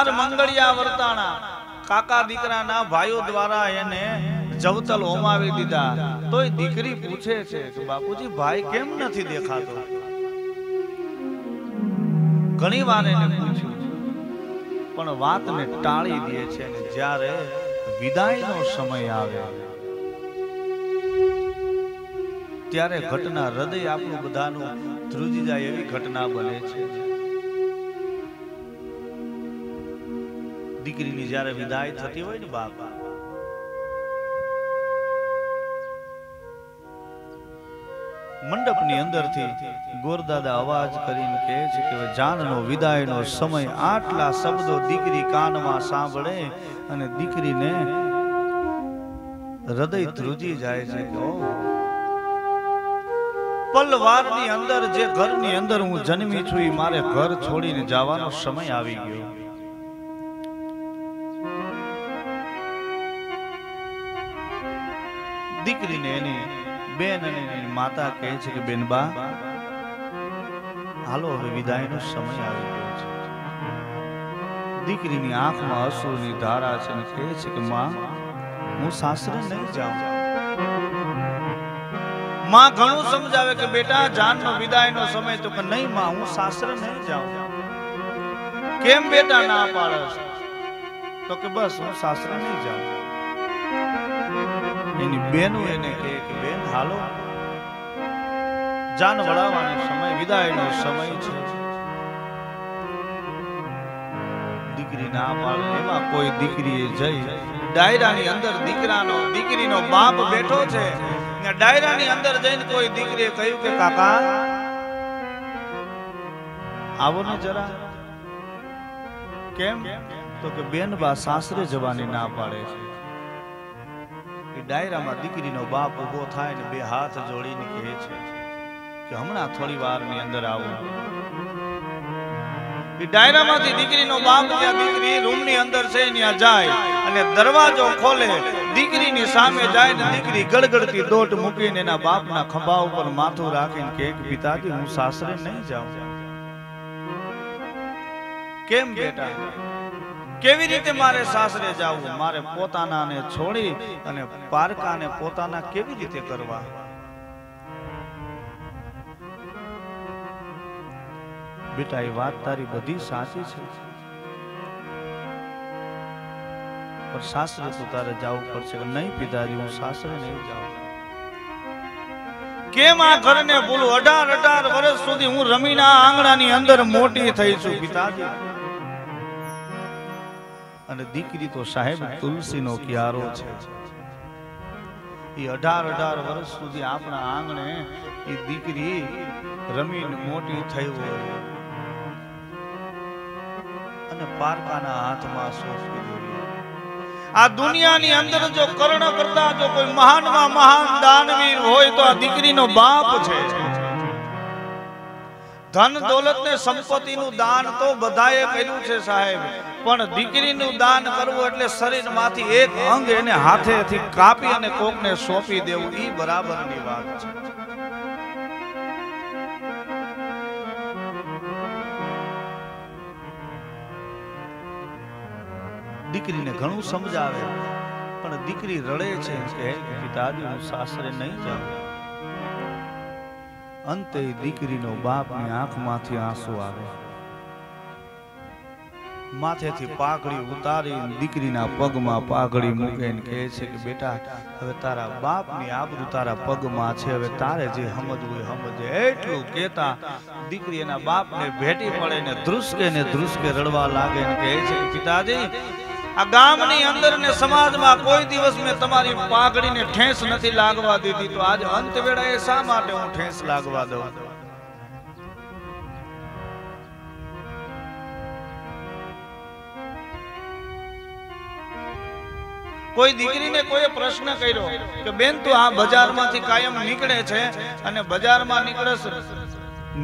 ચાર મંગળિયા વર્તાણા. કાકા દીકરાના ભાઈઓ દ્વારા એને જવતલ હોમાવી દીધા. તોય દીકરી પૂછે છે કે બાપુજી, ભાઈ કેમ નથી દેખાતો? ઘણી વાર એને પૂછ્યું. પણ વાતને ટાળી દે છે અને જ્યારે વિદાયનો સમય આવે, ત્યારે ઘટના હૃદય આપણું બધાનું ધ્રુજી જાય એવી ઘટના બને છે. દીકરીની જ્યારે વિદાય થતી હોય ને બાપ, મંડપની અંદરથી ગોરદાદા અવાજ કરીને કહે છે કે જાનનો વિદાયનો સમય આટલા શબ્દો દીકરી કાનમાં સાંભળે અને દીકરીને હૃદય ધ્રુજી જાય છે કે પલવારની અંદર જે ઘરની અંદર હું જન્મી છું એ મારે ઘર છોડીને જવાનો સમય આવી ગયો. દીકરીને એની બેન અને એની માતા કહે છે કે બેનબા હાલો, હવે વિદાયનો સમય આવી ગયો છે. દીકરીની આંખમાં અસુરની ધારા છે અને કહે છે કે, માં, હું સાસરે નહીં જાઉં. માં ઘણું સમજાવે કે, બેટા, જાનનો વિદાયનો સમય તો કે નહીં માં, હું સાસરે નહીં જાઉં. કેમ બેટા ના પાડે તો કે બસ, હું સાસરે નહીં જાઉં. એની બેનો એને કહે કે, બેન, હાલો. જાન વળાવવાનો સમય, વિદાયનો સમય છે. દીકરી ના પાડે એમાં કોઈ દીકરીએ જઈ ડાયરાની અંદર દીકરાનો, દીકરીનો બાપ બેઠો છે. ને ડાયરાની અંદર જઈને કોઈ દીકરીએ કહ્યું કે, કાકા, આવો ને જરા. કેમ? તો કે બેન બા સાસરે જવાની ના પાડે છે. એ ડાયરામાં દીકરીનો બાપ ઊભો થાય ને બે હાથ જોડીને કહે છે કે હમણાં થોડી વારની અંદર આવું. એ ડાયરામાંથી દીકરીનો બાપ ત્યાં દીકરી રૂમની અંદર છે, ત્યાં જાય અને દરવાજો ખોલે, દીકરીની સામે જાય ને દીકરી ગડગડતી દોટ મૂકીને એના બાપના ખંભા ઉપર માથું રાખીને કે, પિતાજી, હું સાસરે નહીં જાઉં. કેમ બેટા? કેવી રીતે મારે સાસરે જવું? મારે પોતાનાને છોડી અને પારકાને પોતાના કેવી રીતે કરવા? બેટા, એ વાત તારી બધી સાચી છે. પણ સાસરે તો તારે જવું પડશે નહીં પિતાજી, હું સાસરે નહીં જાઉં. કેમ આ ઘરને બોલું અઢાર અઢાર વર્ષ સુધી હું રમીના આંગણાની અંદર મોટી થઈ છું પિતાજી. અને દીકરી તો સાહેબ તુલસીનો ક્યારો છે. એ અઢાર અઢાર વર્ષ સુધી આપણા આંગણે એ દીકરી રમીને મોટી થઈ હોય. અને પારકાના હાથમાં સોંપી દેવી. આ દુનિયાની અંદર જો કર્ણ કરતા જો કોઈ મહાનમાં મહાન દાનવીર હોય તો આ દીકરીનો બાપ છે. ધન દોલત ને સંપત્તિનું દાન તો બધાએ કર્યું છે સાહેબ. પણ દીકરીનું દાન કરવું એટલે શરીરમાંથી એક અંગ એને હાથેથી કાપી અને કોકને સોંપી દેવું બરાબર બરાબરની વાત છે. દીકરીને ઘણું સમજાવે, પણ દીકરી રડે છે કે, પિતાજી, હું સાસરે નહીં જાઉં. અંતે દીકરીનો બાપની આંખમાંથી આંસુ આવે. માથેથી પાઘડી ઉતારી દીકરીના પગમાં પાઘડી મૂકે ને કહે છે કે, બેટા, હવે તારા બાપની આબરૂ તારા પગમાં છે. હવે તારે જે સમજવું એ સમજે એટલું કહેતા દીકરી એના બાપને ભેટી પડે ને ધ્રુસકે ને ધ્રુસકે રડવા લાગે ને કહે છે પિતાજી, આ ગામની અંદર ને સમાજમાં કોઈ દિવસ મેં તમારી પાઘડીને ઠેસ નથી લાગવા દીધી. તો આજ અંત વેળાએ શા માટે હું ઠેસ લાગવા દઉં? કોઈ દીકરીને કોઈ પ્રશ્ન કર્યો કે બેન, તું આ બજારમાંથી કાયમ નીકળે છે અને બજારમાં નીકળસ,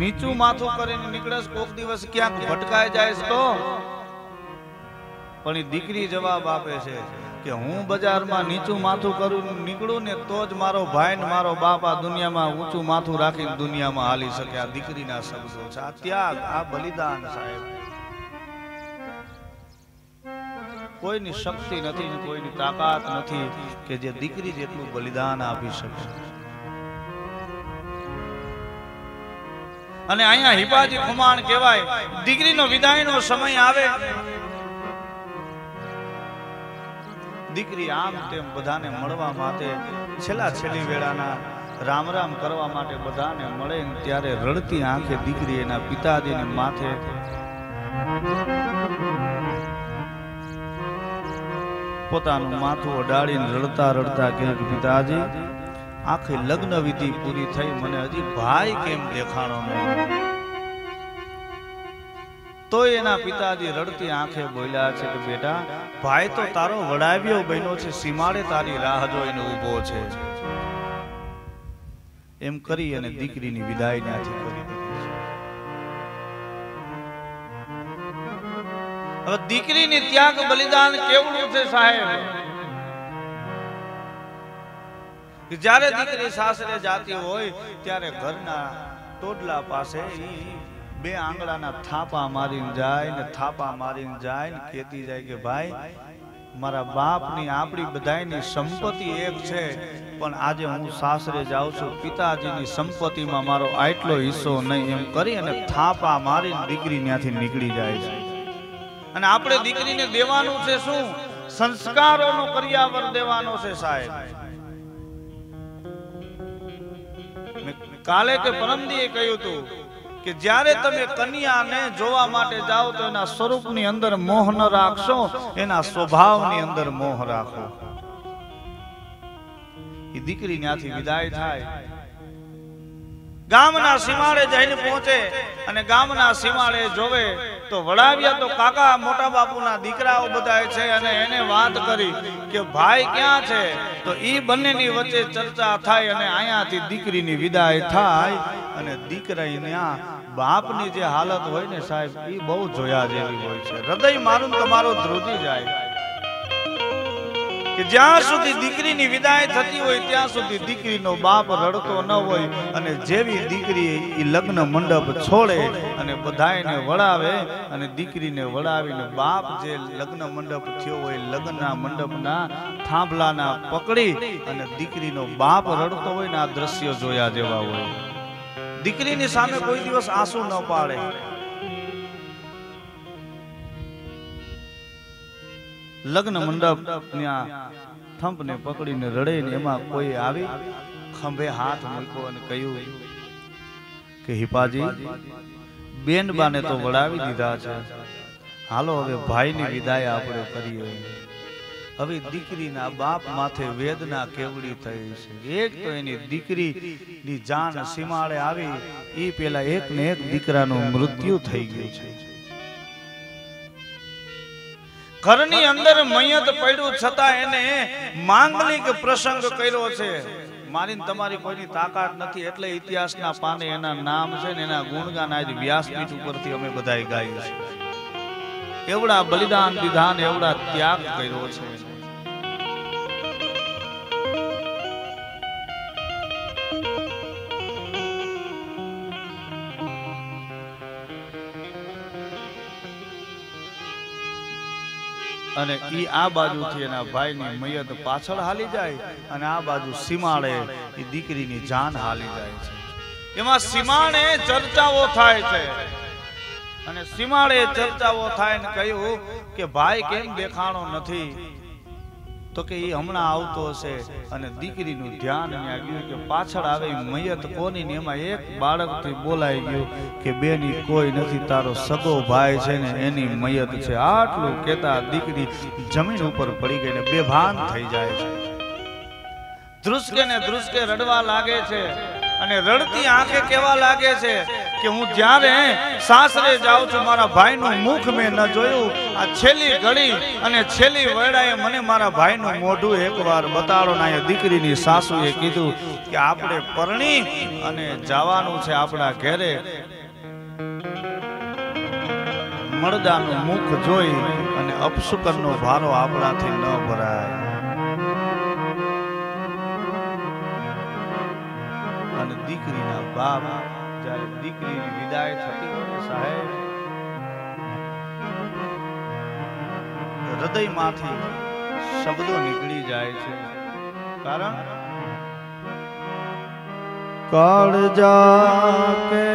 નીચું માથું કરીને નીકળસ, કોક દિવસ ક્યાંક ભટકાઈ જાય તો? પણ એ દીકરી જવાબ આપે છે કે હું બજારમાં નીચું માથું કરું, નીકળું ને તો જ મારો ભાઈ ને મારો બાપ દુનિયામાં ઊંચું માથું રાખીને દુનિયામાં હાલી શકે. આ દીકરીના શબ્દો છે. આ ત્યાગ, આ બલિદાન સાહેબ. કોઈની શક્તિ નથી કોઈની તાકાત નથી કે જે દીકરી જેટલું બલિદાન આપી શકે અને અહીંયા હિપાજી ખુમાણ કહેવાય, દીકરીનો વિદાયનો સમય આવે. દીકરી આમ તેમ બધાને મળવા માટે, છેલ્લા છેલ્લી વેળાના રામ રામ કરવા માટે બધાને મળે ત્યારે રડતી આંખે દીકરી એના પિતાજીને માથે પોતાનું માથું અડાડીને રડતા રડતા કહે પિતાજી, આખી લગ્ન વિધિ પૂરી થઈ, મને હજી ભાઈ કેમ દેખાણો નહીં તો એના પિતાજી રડતી આંખે બોલ્યા છે કે બેટા, ભાઈ તો તારો વડાવ્યો બન્યો છે, સીમાડે તારી રાહ જોઈને ઊભો છે. એમ કરી અને દીકરીની વિદાય ત્યાંથી કરી હવે દીકરીની ત્યાગ બલિદાન કેવડું છે સાહેબ? જ્યારે દીકરી સાસરે જાતી હોય, ત્યારે ઘરના ટોડલા પાસે બે આંગળાના થાપા મારીને જાય ને થાપા મારીને જાય ને કેતી જાય કે, ભાઈ, મારા બાપની આપણી બધાયની સંપત્તિ એક છે, પણ આજે હું સાસરે જાઉં છું. પિતાજીની સંપત્તિમાં મારો આટલો હિસ્સો નહીં. એમ કરી અને થાપા મારીને દીકરી ત્યાંથી નીકળી જાય છે. અને આપણે દીકરીને દેવાનું છે શું? સંસ્કારોનો કર્યાવર દેવાનો છે સાહેબ. કાલે કે પરમદીએ કહ્યું હતું કે જ્યારે તમે કન્યાને જોવા માટે જાઓ તો એના સ્વરૂપની અંદર મોહ ન રાખશો, એના સ્વભાવની અંદર મોહ રાખો. એ દીકરી ત્યાંથી વિદાય થાય. ગામના સીમાડે જઈને પહોંચે અને ગામના સીમાડે જોવે તો વડાવ્યા તો કાકા મોટા બાપુના દીકરાઓ બધા છે અને એને વાત કરી કે ભાઈ ક્યાં છે? તો ઈ બંનેની વચ્ચે ચર્ચા થાય અને અહીંયાથી દીકરીની વિદાય થાય અને દીકરા ત્યાં બાપની જે હાલત હોય ને સાહેબ, ઈ બહુ જોયા જેવી હોય છે. હૃદય મારું તમારું ધ્રુજી જાય. જ્યાં સુધી દીકરીની વિદાય થતી હોય, ત્યાં સુધી દીકરીનો બાપ રડતો ન હોય અને જેવી દીકરી એ લગ્ન મંડપ છોડે અને બધાને વળાવે અને દીકરીને વળાવીને બાપ જે લગ્ન મંડપ થયો હોય, લગ્નના મંડપના થાંભલાના પકડી અને દીકરીનો બાપ રડતો હોય ને આ દ્રશ્ય જોયા જેવા હોય. દીકરીની સામે કોઈ દિવસ આંસુ ન પાડે. લગ્ન મંડપ ત્યાં થંપને પકડીને રડે ને એમાં કોઈ આવી ખંભે હાથ મૂક્યો અને કહ્યું કે, હિપાજી બેન બાને તો વડાવી દીધા છે. હાલો, હવે ભાઈની વિદાય આપણે કરીએ. હવે દીકરીના બાપ માથે વેદના કેવડી થઈ છે. એક તો એની દીકરીની જાન સીમાડે આવી. એ પેલા એક ને એક દીકરાનું મૃત્યુ થઈ ગયું છે. ઘરની અંદર મયત પડ્યું છતાં એને માંગલિક પ્રસંગ કર્યો છે. મારી તમારી કોઈની તાકાત નથી, એટલે ઇતિહાસના પાને એના નામ છે ને એના ગુણગાન આજ વ્યાસપીઠ ઉપરથી અમે બધાય ગાઈએ છીએ. એવડા બલિદાન વિધાન, એવડા ત્યાગ કર્યો છે. અને ઈ આ બાજુથી એના ભાઈની મૈયત પાછળ હાલી જાય અને આ બાજુ સીમાડે એ દીકરીની જાન હાલી જાય છે. એમાં સીમાડે ચર્ચાઓ થાય છે. અને સીમાડે ચર્ચાઓ થાય ને કહ્યું કે ભાઈ કેમ દેખાણો નથી? તો કે એ હમણાં આવતો હશે. અને દીકરીનું ધ્યાન ત્યાં ગયું કે પાછળ આવે મયત કોની ને એમાં એક બાળકથી બોલાઈ ગયું કે બેની કોઈ નથી, તારો સગો ભાઈ છે ને એની મયત છે. આટલું કેતા દીકરી જમીન ઉપર પડી ગઈ ને બેભાન થઈ જાય છે. ધ્રુસકે ને ધ્રુસકે રડવા લાગે છે. અને રડતી આંખે કેવા લાગે છે? કે હું જ્યારે સાસરે જાઉં છું, મારા ભાઈનું મુખ મેં ન જોયું. આ છેલ્લી ઘડી અને છેલ્લી વેળાએ મને મારા ભાઈનું મોઢું એકવાર બતાડો ના દીકરીની સાસુએ કીધું કે આપણે પરણી અને જવાનું છે આપણા ઘેરે. મળદાનું મુખ જોઈ અને અપશુકનનો ભારો આપણાથી ન ભરાય. અને દીકરીના બાપ જ્યારે દીકરીની વિદાય થતી હોય, સાહેબ. હૃદયમાંથી શબ્દો નીકળી જાય છે. કારણ? કાળજા કે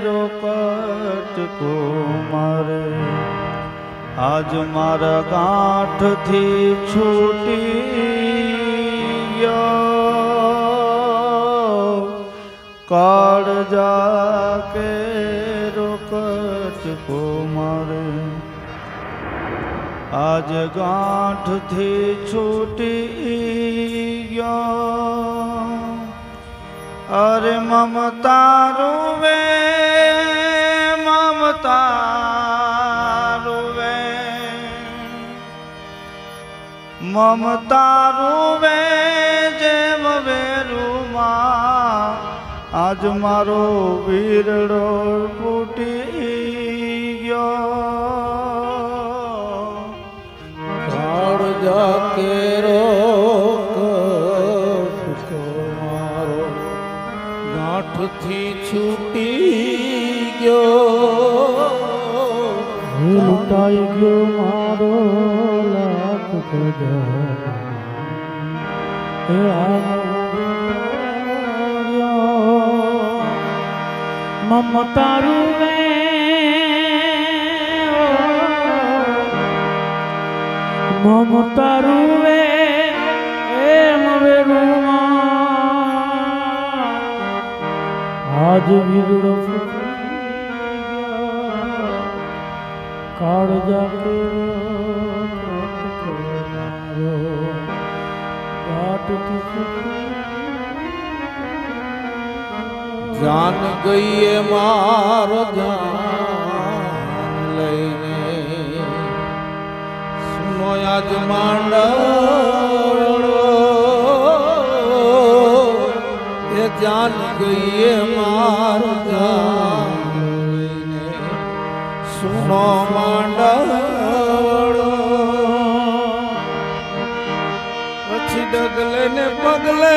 રોકટ કુમારે, આજ મારા ગાંઠથી છૂટી ગયો. કાળજા કે રોકટ કોમરે આજ ગાંઠથી છૂટી ગયો. અરે મમતા રૂવે મમતા રૂવે મમતા રૂવે આજ મારો વીરડો ફૂટી ગયો. કાળજા કેરો કટકો મારો. ગાંઠથી છૂટી ગયો. લૂંટાઈ ગયો મારો લાખ. એ આવ્યો મમતા રૂવે મમતા રૂવે એમ વેરુમાં આજ જાન ગઈએ મારો જાન લઈને. સુનો આજ માંડ એ જાન ગઈએ મારો જાન લઈને. સુનો માંડ પછી ડગલે ને પગલે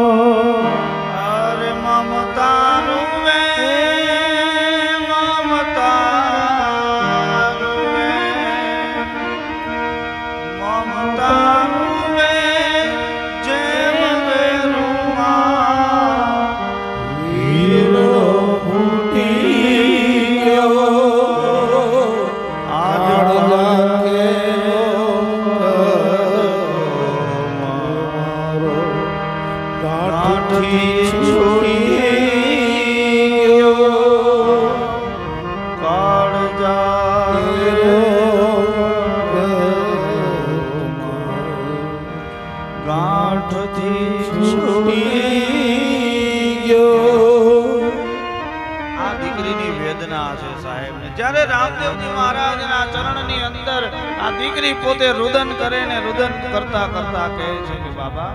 અંદર આ દીકરી પોતે રુદન કરે ને રુદન કરતા કરતા કહે છે કે બાબા,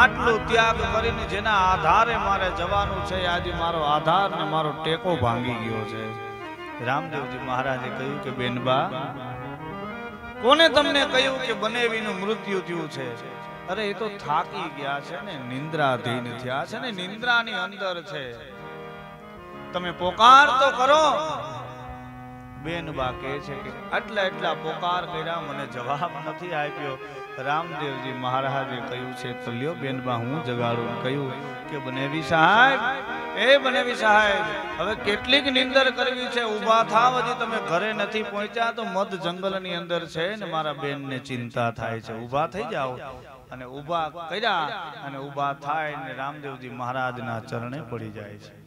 આટલો ત્યાગ કરીને જેના આધારે મારે જવાનું છે, આજે મારો આધાર ને મારો ટેકો ભાંગી ગયો છે. રામદેવજી મહારાજે કહ્યું કે બેનબા, કોને તમને કહ્યું કે બનેવીનું મૃત્યુ થયું છે? અરે, એ તો થાકી ગયા છે ને, નિંદ્રાધીન થયા છે ને, નિંદ્રાની અંદર છે. તમે પોકાર તો કરો બેનબા કહે છે કે આટલા એટલા પોકાર કર્યા, મને જવાબ નથી આપ્યો. રામદેવજી મહારાજે કહ્યું છે, તો લ્યો બેનબા હું જગાડું. કહ્યું કે બનેવી સાહેબ, એ બનેવી સાહેબ, હવે કેટલીક નિંદર કરવી છે. ઊભા થાવ, હજી તમે ઘરે નથી પહોંચ્યા તો મધ જંગલની અંદર છે ને મારા બેનને ચિંતા થાય છે. ઊભા થઈ જાઓ. અને ઊભા કર્યા અને ઊભા થાય ને રામદેવજી મહારાજના ચરણે પડી જાય છે.